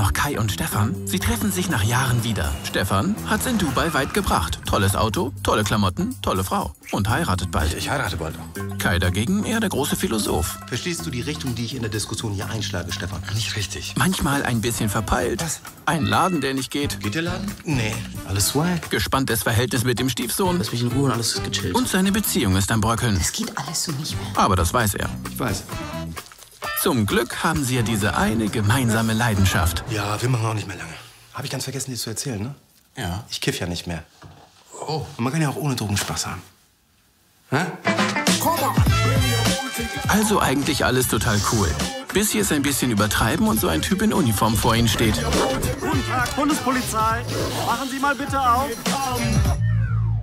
Noch Kai und Stefan? Sie treffen sich nach Jahren wieder. Stefan hat's in Dubai weit gebracht. Tolles Auto, tolle Klamotten, tolle Frau. Und heiratet bald. Ich heirate bald auch. Kai dagegen eher der große Philosoph. Verstehst du die Richtung, die ich in der Diskussion hier einschlage, Stefan? Nicht richtig. Manchmal ein bisschen verpeilt. Was? Ein Laden, der nicht geht. Geht der Laden? Nee. Alles swag. Gespanntes Verhältnis mit dem Stiefsohn. Lass mich in Ruhe und alles ist gechillt. Und seine Beziehung ist am Bröckeln. Es geht alles so nicht mehr. Aber das weiß er. ich weiß. Zum Glück haben sie ja diese eine gemeinsame Leidenschaft. Ja, wir machen auch nicht mehr lange. Habe ich ganz vergessen, dir zu erzählen, ne? Ja. Ich kiff ja nicht mehr. Oh. Und man kann ja auch ohne Drogen Spaß haben. Hä? Also eigentlich alles total cool. Bis sie es ein bisschen übertreiben und so ein Typ in Uniform vor ihnen steht. Guten Tag, Bundespolizei. Machen Sie mal bitte auf.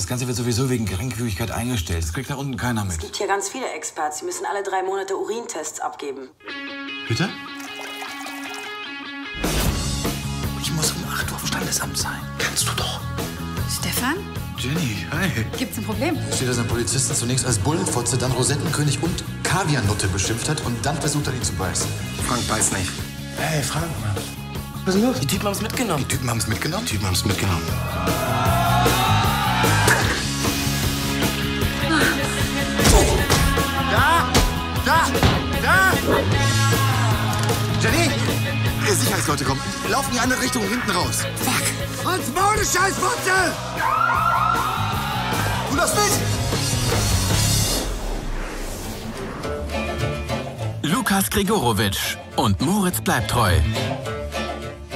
Das Ganze wird sowieso wegen Geringfügigkeit eingestellt. Das kriegt da unten keiner mit. Es gibt hier ganz viele Experts. Sie müssen alle drei Monate Urintests abgeben. Bitte? Ich muss um 8 Uhr auf Standesamt sein. Kannst du doch. Stefan? Jenny, hi. Gibt's ein Problem? Steht, dass ein Polizisten zunächst als Bullenfotze, dann Rosettenkönig und Kaviarnutte beschimpft hat und dann versucht hat, ihn zu beißen. Frank weiß nicht. Hey, Frank, Mann. Was ist denn los? Die Typen haben es mitgenommen. Die Typen haben es mitgenommen. Die Typen haben es mitgenommen. Sicherheitsleute kommen. Laufen in die andere Richtung, hinten raus. Fuck! Franz Maul, du Scheißfotze! Du das nicht! Lukas Grigorowitsch und Moritz bleibt treu.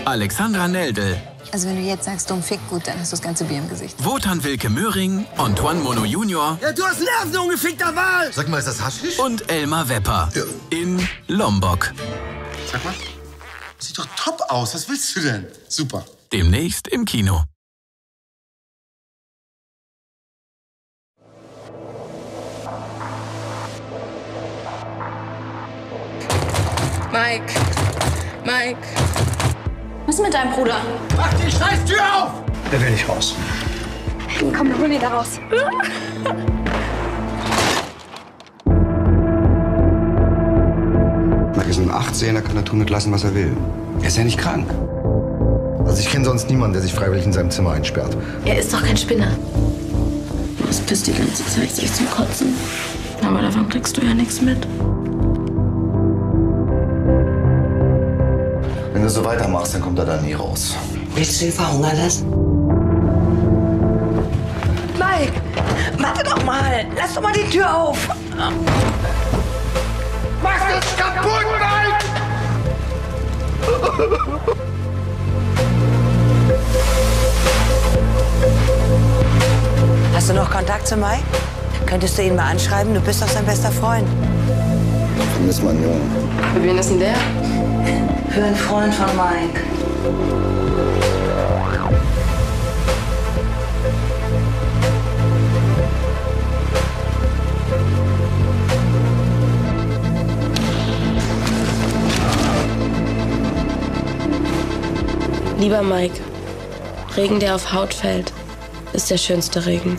Alexandra Neldel, Also wenn du jetzt sagst, dumm Fick, gut, dann hast du das ganze Bier im Gesicht. Wotan Wilke Möhring, Antoine Mono Junior Ja, du hast Nerven, du ungefickter Wahl! Sag mal, ist das Haschisch? und Elmar Wepper in Lombok. Sag mal. Sieht doch top aus. Was willst du denn? Super. Demnächst im Kino. Mike. Mike. Was ist mit deinem Bruder? Mach die Scheißtür auf! Der will nicht raus. Komm, holen ihn da raus. 18, er kann er tun und lassen, was er will. Er ist ja nicht krank. Also ich kenne sonst niemanden, der sich freiwillig in seinem Zimmer einsperrt. Er ist doch kein Spinner. Das pisst die ganze Zeit sich zum Kotzen. Aber davon kriegst du ja nichts mit. Wenn du so weitermachst, dann kommt er da nie raus. Willst du ihn verhungern lassen? Mike! Warte doch mal! Lass doch mal die Tür auf! Mach das kaputt, Mike! Hast du noch Kontakt zu Mike? Könntest du ihn mal anschreiben? Du bist doch sein bester Freund. Vermiss meinen Jungen. Für wen ist denn der? Für einen Freund von Mike. Lieber Mike, Regen, der auf Haut fällt, ist der schönste Regen.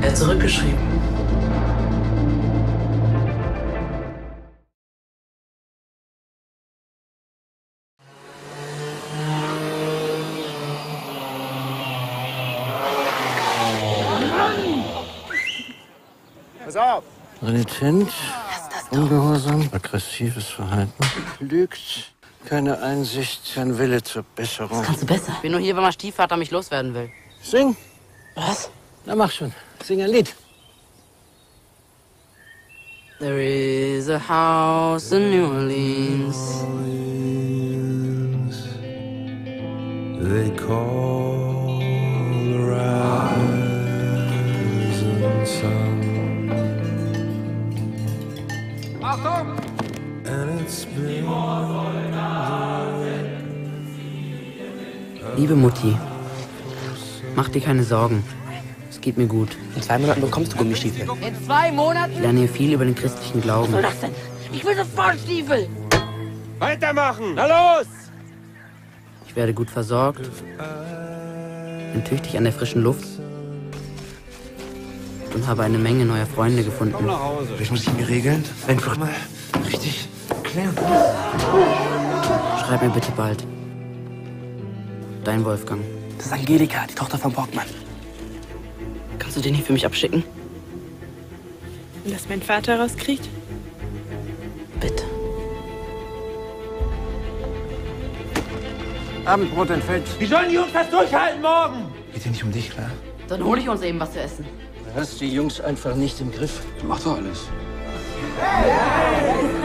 Er hat zurückgeschrieben. Renitent, ungehorsam, aggressives Verhalten, lügt, keine Einsicht, kein Wille zur Besserung. Kannst du besser? Ich bin nur hier, weil mein Stiefvater mich loswerden will. Sing, Was? na mach schon, sing ein Lied. There is a house in New Orleans. They call Liebe Mutti, mach dir keine Sorgen. Es geht mir gut. In zwei Monaten bekommst du Gummistiefel. In zwei Monaten? Ich lerne hier viel über den christlichen Glauben. Was denn? Ich will sofort Stiefel! Weitermachen! Na los! Ich werde gut versorgt. Bin tüchtig an der frischen Luft. und habe eine Menge neuer Freunde gefunden. Komm nach Hause. Vielleicht muss ich mir regeln. Einfach mal richtig klären. Schreib mir bitte bald. Dein Wolfgang. Das ist Angelika, die Tochter von Borgmann. Kannst du den hier für mich abschicken? Und dass mein Vater rauskriegt? Bitte. Abendbrot entfällt. Wie sollen die Jungs das durchhalten morgen? Geht ja nicht um dich, klar? Dann hole ich uns eben was zu essen. Du hast die Jungs einfach nicht im Griff. Mach doch alles. Freedom!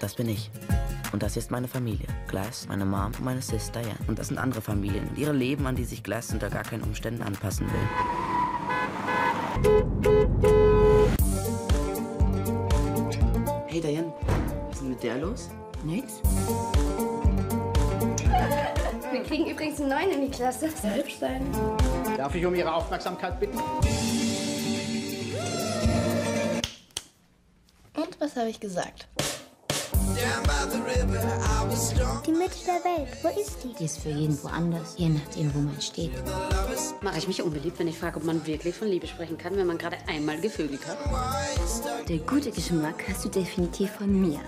Das bin ich. Und das ist meine Familie. Glass, meine Mom und meine Sis Diane. Und das sind andere Familien und ihre Leben, an die sich Glass unter gar keinen Umständen anpassen will. Mit der los? Nix. Wir kriegen übrigens einen neuen in die Klasse. Soll hübsch sein. Darf ich um Ihre Aufmerksamkeit bitten? Und was habe ich gesagt? Die Mitte der Welt, wo ist die? Die ist für jeden woanders, je nachdem, wo man steht. Mache ich mich unbeliebt, wenn ich frage, ob man wirklich von Liebe sprechen kann, wenn man gerade einmal gevögelt hat? Der gute Geschmack hast du definitiv von mir.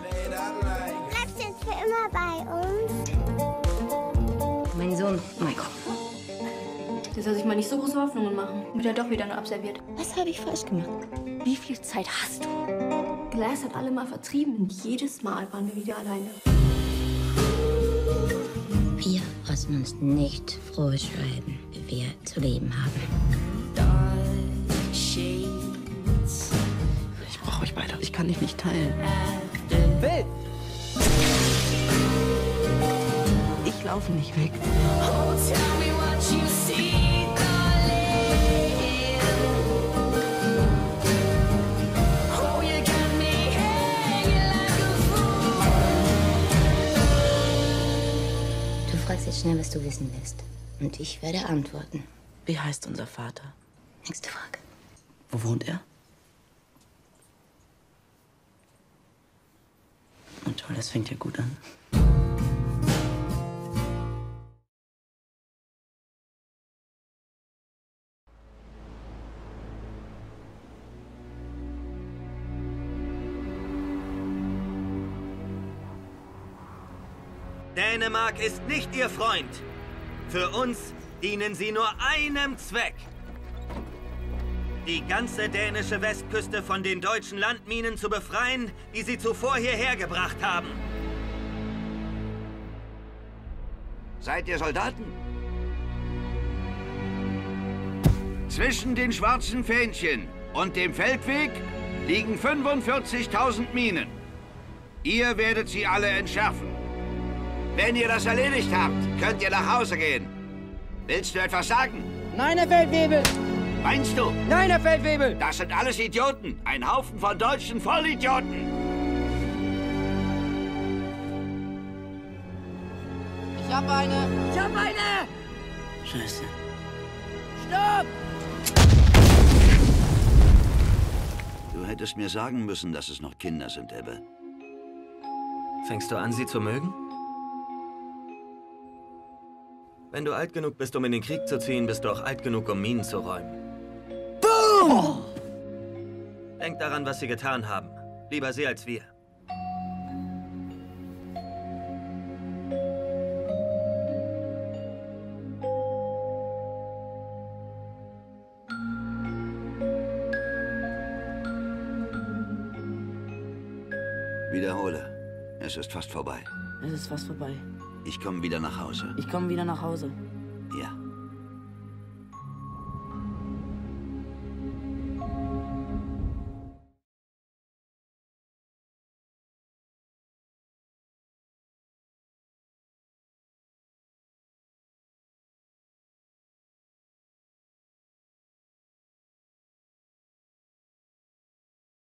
Bleibst du jetzt für immer bei uns? Mein Sohn, Michael. Der soll sich mal nicht so große Hoffnungen machen. Wird er doch wieder nur abserviert. Was habe ich falsch gemacht? Wie viel Zeit hast du? Glass hat alle mal vertrieben und jedes Mal waren wir wieder alleine. Wir lassen uns nicht froh schreiben, wie wir zu leben haben. Ich brauche euch beide. Ich kann dich nicht teilen. Will! Ich laufe nicht weg. Du wissen willst. Und ich werde antworten. Wie heißt unser Vater? Nächste Frage. Wo wohnt er? Oh, toll, das fängt ja gut an. Dänemark ist nicht Ihr Freund. Für uns dienen sie nur einem Zweck. Die ganze dänische Westküste von den deutschen Landminen zu befreien, die sie zuvor hierher gebracht haben. Seid ihr Soldaten? Zwischen den schwarzen Fähnchen und dem Feldweg liegen 45.000 Minen. Ihr werdet sie alle entschärfen. Wenn ihr das erledigt habt, könnt ihr nach Hause gehen. Willst du etwas sagen? Nein, Herr Feldwebel! Meinst du? Nein, Herr Feldwebel! Das sind alles Idioten. Ein Haufen von deutschen Vollidioten. Ich hab eine! Ich hab eine! Scheiße. Stopp! Du hättest mir sagen müssen, dass es noch Kinder sind, Ebbe. Fängst du an, sie zu mögen? Wenn du alt genug bist, um in den Krieg zu ziehen, bist du auch alt genug, um Minen zu räumen. Boom! Denk daran, was sie getan haben. Lieber sie als wir. Wiederhole. Es ist fast vorbei. Es ist fast vorbei. Ich komme wieder nach Hause. Ich komme wieder nach Hause. Ja.